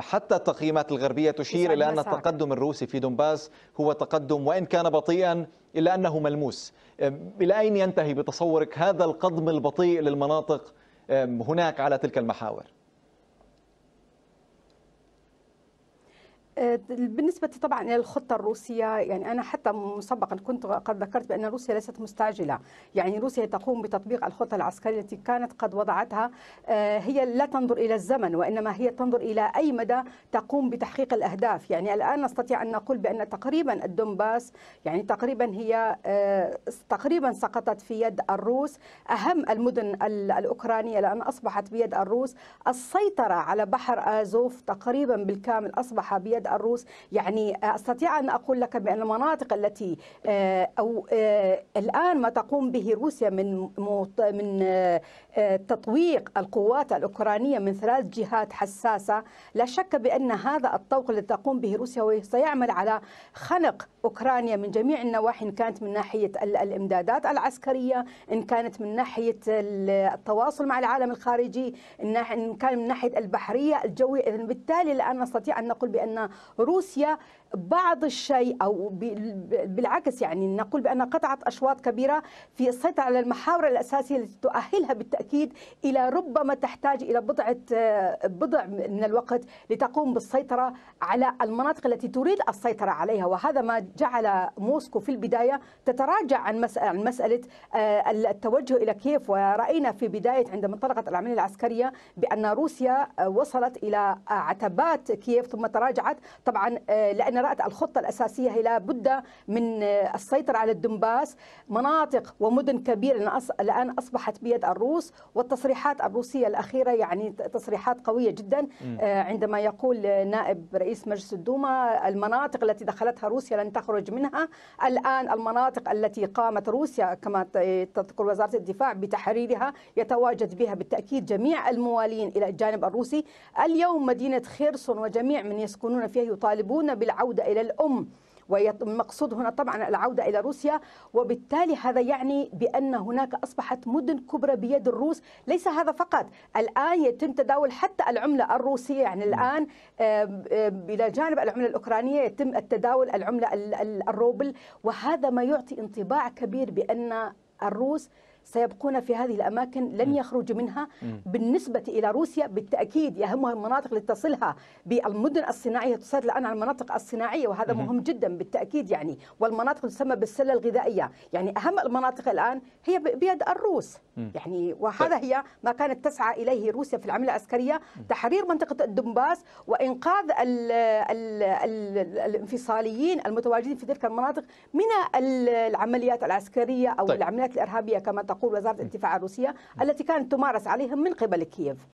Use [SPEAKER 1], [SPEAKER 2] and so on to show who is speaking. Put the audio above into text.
[SPEAKER 1] حتى التقييمات الغربية تشير إلى أن التقدم الروسي في دونباس هو تقدم وإن كان بطيئا إلا أنه ملموس. إلى أين ينتهي بتصورك هذا القضم البطيء للمناطق؟ هناك على تلك المحاور.
[SPEAKER 2] بالنسبة طبعا إلى الخطة الروسية يعني أنا حتى مسبقا كنت قد ذكرت بأن روسيا ليست مستعجلة. يعني روسيا تقوم بتطبيق الخطة العسكرية التي كانت قد وضعتها. هي لا تنظر إلى الزمن وإنما هي تنظر إلى أي مدى تقوم بتحقيق الأهداف. يعني الآن نستطيع أن نقول بأن تقريبا الدنباس يعني تقريبا هي تقريبا سقطت في يد الروس. أهم المدن الأوكرانية الآن أصبحت بيد الروس. السيطرة على بحر آزوف تقريبا بالكامل أصبح بيد بيد الروس. يعني أستطيع أن أقول لك بأن المناطق التي أو الآن ما تقوم به روسيا من من تطويق القوات الأوكرانية من ثلاث جهات حساسة لا شك بأن هذا الطوق الذي تقوم به روسيا سيعمل على خنق أوكرانيا من جميع النواحي إن كانت من ناحية الإمدادات العسكرية إن كانت من ناحية التواصل مع العالم الخارجي إن كان من ناحية البحرية الجوية. اذا بالتالي الآن نستطيع أن نقول بأن روسيا بعض الشيء أو بالعكس يعني نقول بأن قطعت أشواط كبيرة في السيطرة على المحاور الأساسية التي تؤهلها بالتأكيد إلى ربما تحتاج إلى بضعة بضع من الوقت لتقوم بالسيطرة على المناطق التي تريد السيطرة عليها. وهذا ما جعل موسكو في البداية تتراجع عن عن مسألة التوجه إلى كييف. ورأينا في بداية عندما انطلقت العملية العسكرية بأن روسيا وصلت إلى عتبات كييف ثم تراجعت طبعا لأن رأت الخطة الأساسية هي لابد من السيطرة على الدنباس مناطق ومدن كبيرة الآن أصبحت بيد الروس والتصريحات الروسية الأخيرة يعني تصريحات قوية جدا عندما يقول نائب رئيس مجلس الدوما المناطق التي دخلتها روسيا لن تخرج منها. الآن المناطق التي قامت روسيا كما تذكر وزارة الدفاع بتحريرها يتواجد بها بالتأكيد جميع الموالين إلى الجانب الروسي. اليوم مدينة خيرسون وجميع من يسكنون فيها يطالبون بالعودة العودة إلى الأم. والمقصود هنا طبعا العودة إلى روسيا. وبالتالي هذا يعني بأن هناك أصبحت مدن كبرى بيد الروس. ليس هذا فقط. الآن يتم تداول حتى العملة الروسية. يعني الآن إلى جانب العملة الأوكرانية يتم التداول العملة الروبل. وهذا ما يعطي انطباع كبير بأن الروس سيبقون في هذه الأماكن لن يخرجوا منها بالنسبة إلى روسيا. بالتأكيد يهمها المناطق اللي تصلها بالمدن الصناعية تسيطر الآن على المناطق الصناعية وهذا مهم جدا بالتأكيد يعني. والمناطق تسمى بالسلة الغذائية يعني أهم المناطق الآن هي بيد الروس. يعني وهذا هي ما كانت تسعى إليه روسيا في العملية العسكرية تحرير منطقة الدنباس وإنقاذ ال ال ال الانفصاليين المتواجدين في تلك المناطق من العمليات العسكرية أو طيب. العمليات الإرهابية كما تقول وزارة الدفاع الروسية التي كانت تمارس عليهم من قبل كييف.